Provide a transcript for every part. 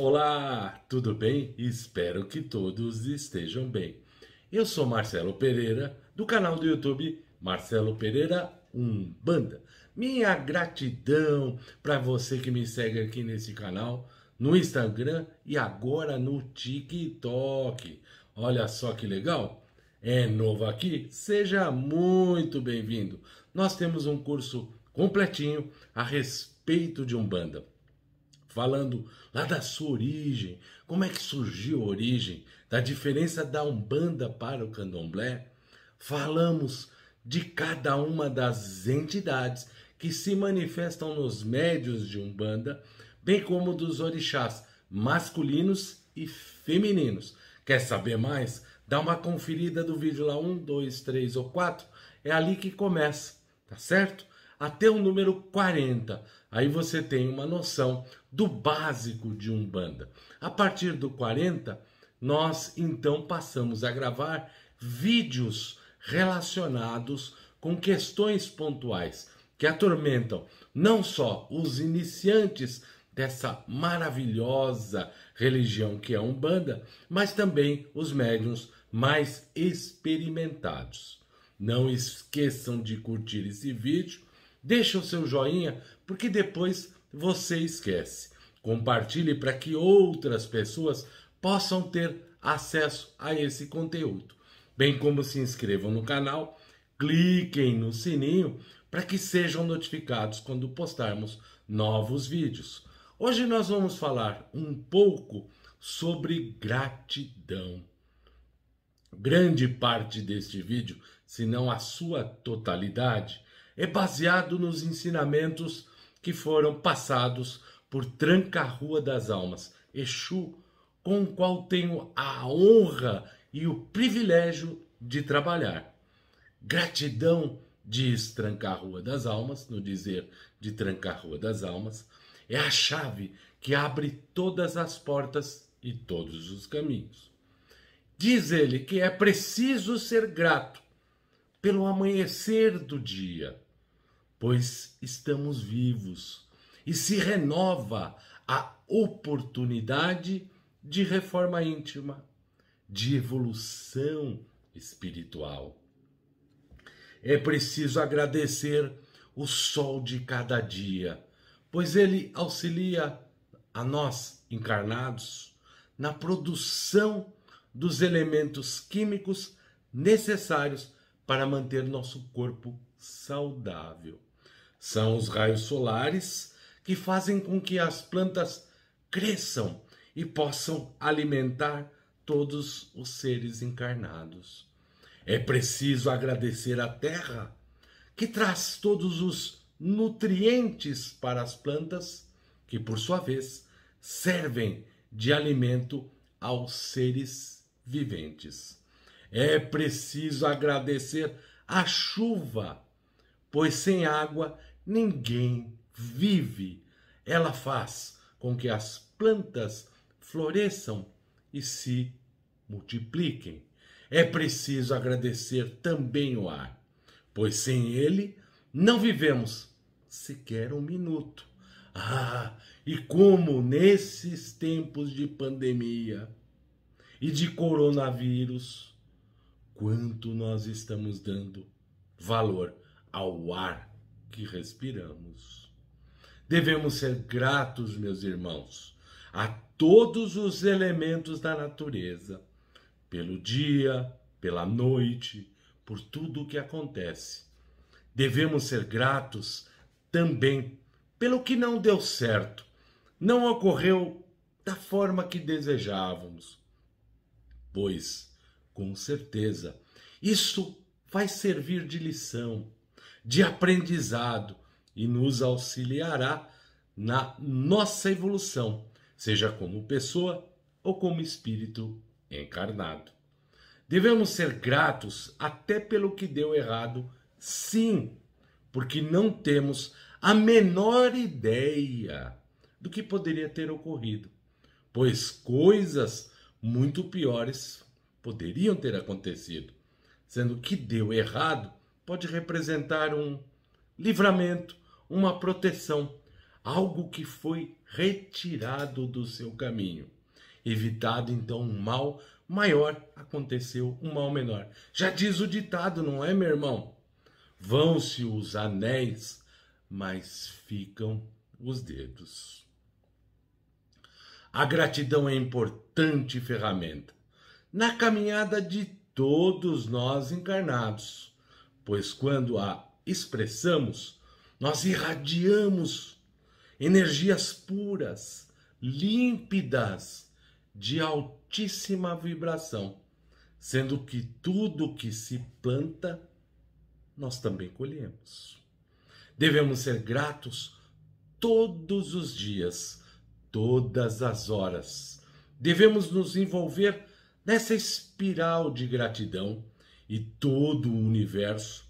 Olá, tudo bem? Espero que todos estejam bem. Eu sou Marcelo Pereira, do canal do YouTube Marcelo Pereira Umbanda. Minha gratidão para você que me segue aqui nesse canal, no Instagram e agora no TikTok. Olha só que legal! É novo aqui? Seja muito bem-vindo. Nós temos um curso completinho a respeito de Umbanda falando lá da sua origem, como é que surgiu a origem, da diferença da Umbanda para o Candomblé. Falamos de cada uma das entidades que se manifestam nos médios de Umbanda, bem como dos orixás masculinos e femininos. Quer saber mais? Dá uma conferida do vídeo lá 1, 2, 3 ou 4. É ali que começa, tá certo? Até o número 40 Aí você tem uma noção do básico de Umbanda. A partir do 40, nós então passamos a gravar vídeos relacionados com questões pontuais que atormentam não só os iniciantes dessa maravilhosa religião que é a Umbanda, mas também os médiums mais experimentados. Não esqueçam de curtir esse vídeo, deixe o seu joinha porque depois você esquece. Compartilhe para que outras pessoas possam ter acesso a esse conteúdo. Bem como se inscrevam no canal, cliquem no sininho para que sejam notificados quando postarmos novos vídeos. Hoje nós vamos falar um pouco sobre gratidão. Grande parte deste vídeo, se não a sua totalidade, é baseado nos ensinamentos que foram passados por Tranca-Rua das Almas, Exu, com o qual tenho a honra e o privilégio de trabalhar. Gratidão, diz Tranca-Rua das Almas, no dizer de Tranca-Rua das Almas, é a chave que abre todas as portas e todos os caminhos. Diz ele que é preciso ser grato pelo amanhecer do dia pois estamos vivos e se renova a oportunidade de reforma íntima, de evolução espiritual. É preciso agradecer o sol de cada dia, pois ele auxilia a nós encarnados na produção dos elementos químicos necessários para manter nosso corpo saudável. São os raios solares que fazem com que as plantas cresçam e possam alimentar todos os seres encarnados. É preciso agradecer a terra, que traz todos os nutrientes para as plantas, que por sua vez servem de alimento aos seres viventes. É preciso agradecer a chuva, pois sem água ninguém vive. Ela faz com que as plantas floresçam e se multipliquem. É preciso agradecer também o ar, pois sem ele não vivemos sequer um minuto. Ah, e como nesses tempos de pandemia e de coronavírus, quanto nós estamos dando valor ao ar que respiramos. Devemos ser gratos, meus irmãos, a todos os elementos da natureza, pelo dia, pela noite, por tudo o que acontece. Devemos ser gratos também pelo que não deu certo, não ocorreu da forma que desejávamos. Pois, com certeza, isso vai servir de lição de aprendizado e nos auxiliará na nossa evolução, seja como pessoa ou como espírito encarnado. Devemos ser gratos até pelo que deu errado, sim, porque não temos a menor ideia do que poderia ter ocorrido, pois coisas muito piores poderiam ter acontecido, sendo que deu errado pode representar um livramento, uma proteção, algo que foi retirado do seu caminho. Evitado então um mal maior, aconteceu um mal menor. Já diz o ditado, não é, meu irmão? Vão-se os anéis, mas ficam os dedos. A gratidão é importante ferramenta na caminhada de todos nós encarnados, pois quando a expressamos, nós irradiamos energias puras, límpidas, de altíssima vibração, sendo que tudo que se planta, nós também colhemos. Devemos ser gratos todos os dias, todas as horas. Devemos nos envolver nessa espiral de gratidão e todo o universo,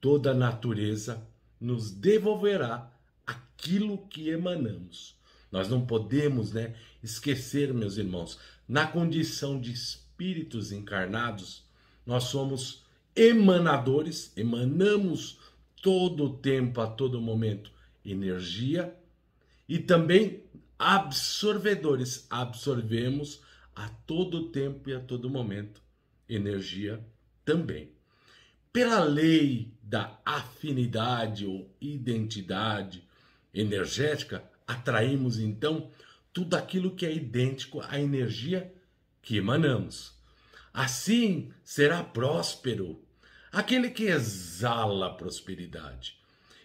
toda a natureza nos devolverá aquilo que emanamos. Nós não podemos, né, esquecer, meus irmãos, na condição de espíritos encarnados, nós somos emanadores, emanamos todo o tempo, a todo momento, energia e também absorvedores, absorvemos a todo tempo e a todo momento energia também. Pela lei da afinidade ou identidade energética, atraímos então tudo aquilo que é idêntico à energia que emanamos. Assim será próspero aquele que exala prosperidade.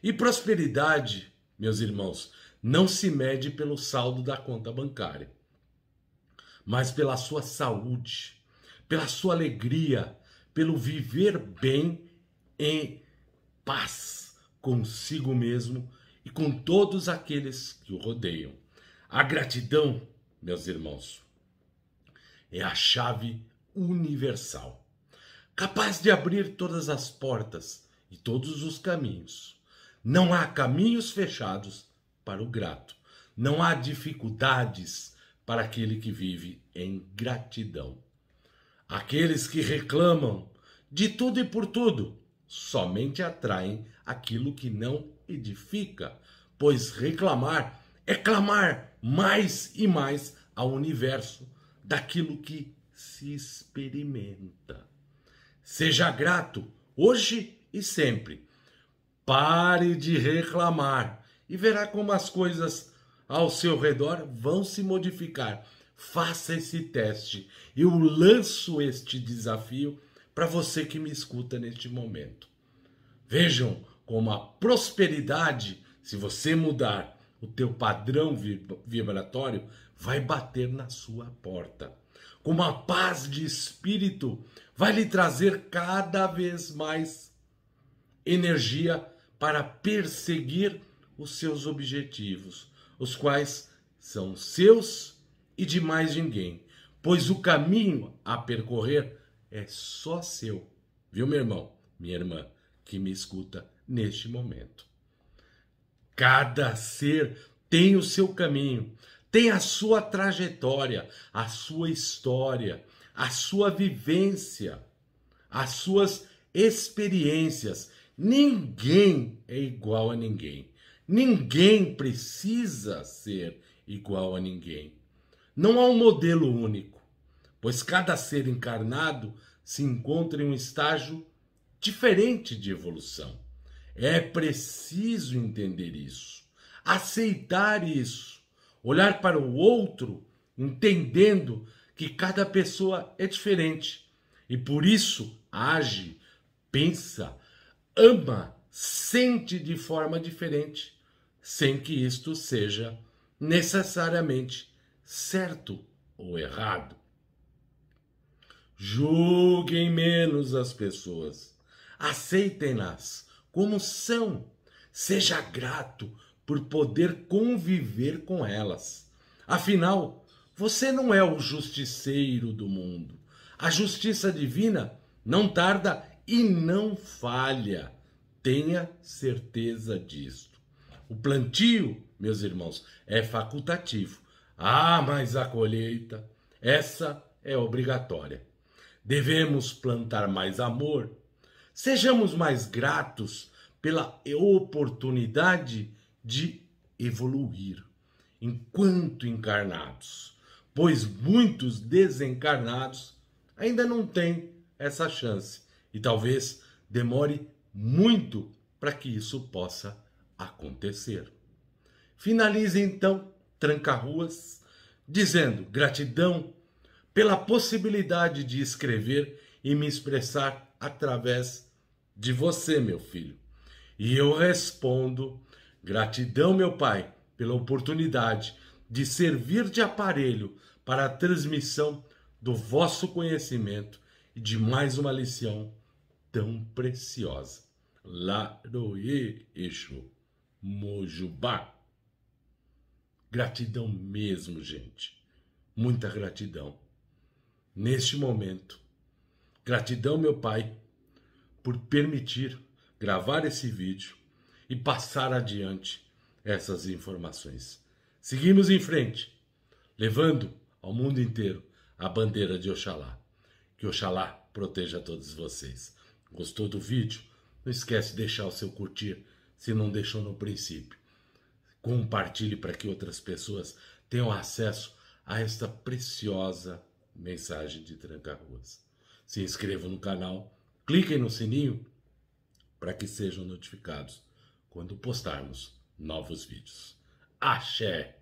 E prosperidade, meus irmãos, não se mede pelo saldo da conta bancária, mas pela sua saúde, pela sua alegria, pelo viver bem em paz consigo mesmo e com todos aqueles que o rodeiam. A gratidão, meus irmãos, é a chave universal, capaz de abrir todas as portas e todos os caminhos. Não há caminhos fechados para o grato. Não há dificuldades para aquele que vive em gratidão. Aqueles que reclamam de tudo e por tudo somente atraem aquilo que não edifica, pois reclamar é clamar mais e mais ao universo daquilo que se experimenta. Seja grato hoje e sempre. Pare de reclamar e verá como as coisas ao seu redor vão se modificar. Faça esse teste. Eu lanço este desafio para você que me escuta neste momento. Vejam como a prosperidade, se você mudar o teu padrão vibratório, vai bater na sua porta. Como a paz de espírito vai lhe trazer cada vez mais energia para perseguir os seus objetivos, os quais são seus e de mais ninguém, pois o caminho a percorrer é só seu. Viu, meu irmão, minha irmã, que me escuta neste momento. Cada ser tem o seu caminho, tem a sua trajetória, a sua história, a sua vivência, as suas experiências. Ninguém é igual a ninguém. Ninguém precisa ser igual a ninguém. Não há um modelo único, pois cada ser encarnado se encontra em um estágio diferente de evolução. É preciso entender isso, aceitar isso, olhar para o outro, entendendo que cada pessoa é diferente e por isso age, pensa, ama, sente de forma diferente sem que isto seja necessariamente certo ou errado. Julguem menos as pessoas, aceitem-nas como são, seja grato por poder conviver com elas. Afinal, você não é o justiceiro do mundo. A justiça divina não tarda e não falha. Tenha certeza disso. O plantio, meus irmãos, é facultativo. Ah, mas a colheita, essa é obrigatória. Devemos plantar mais amor. Sejamos mais gratos pela oportunidade de evoluir enquanto encarnados, pois muitos desencarnados ainda não têm essa chance e talvez demore muito para que isso possa acontecer. Finalize então Tranca-Ruas dizendo gratidão pela possibilidade de escrever e me expressar através de você, meu filho. E eu respondo: gratidão, meu Pai, pela oportunidade de servir de aparelho para a transmissão do vosso conhecimento e de mais uma lição tão preciosa. Laroe Exu Mojubá. Gratidão mesmo, gente. Muita gratidão. Neste momento, gratidão, meu Pai, por permitir gravar esse vídeo e passar adiante essas informações. Seguimos em frente, levando ao mundo inteiro a bandeira de Oxalá. Que Oxalá proteja todos vocês. Gostou do vídeo? Não esquece de deixar o seu curtir, se não deixou no princípio. Compartilhe para que outras pessoas tenham acesso a esta preciosa mensagem de Tranca-Ruas. Se inscrevam no canal, cliquem no sininho para que sejam notificados quando postarmos novos vídeos. Axé!